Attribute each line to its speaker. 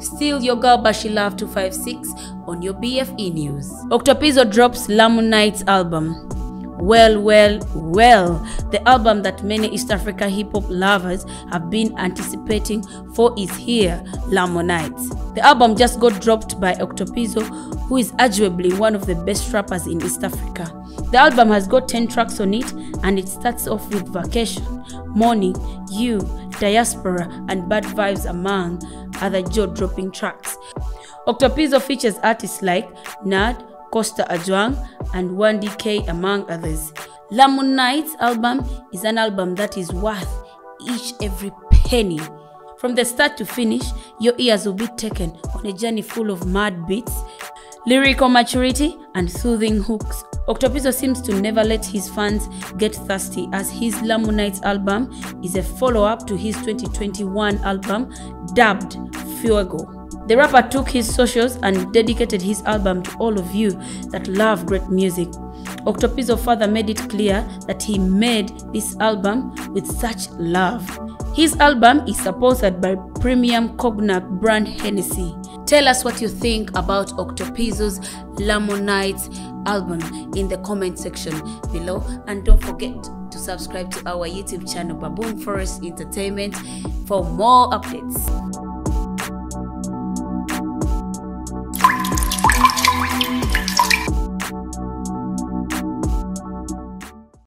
Speaker 1: Still your girl Bashi Love 256 on your BFE News. Octopizzo drops Lamu album. Well, well, well, the album that many East Africa hip hop lovers have been anticipating for is here, Lamu Nights. The album just got dropped by Octopizzo, who is arguably one of the best rappers in East Africa. The album has got 10 tracks on it and it starts off with Vacation, Morning, You, Diaspora, and Bad Vibes among other jaw dropping tracks. Octopizzo features artists like Nad, Costa Ajwang, and 1DK among others. Lamu Nights album is an album that is worth each every penny. From the start to finish, your ears will be taken on a journey full of mad beats, lyrical maturity, and soothing hooks. Octopizzo seems to never let his fans get thirsty as his Lamu Nights album is a follow-up to his 2021 album dubbed Fuego. The rapper took his socials and dedicated his album to all of you that love great music. Octopizzo further made it clear that he made this album with such love. His album is supported by premium cognac brand Hennessy. Tell us what you think about Octopizzo's Lamu album in the comment section below and don't forget to subscribe to our YouTube channel Baboon Forest Entertainment for more updates.